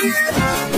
Thank you.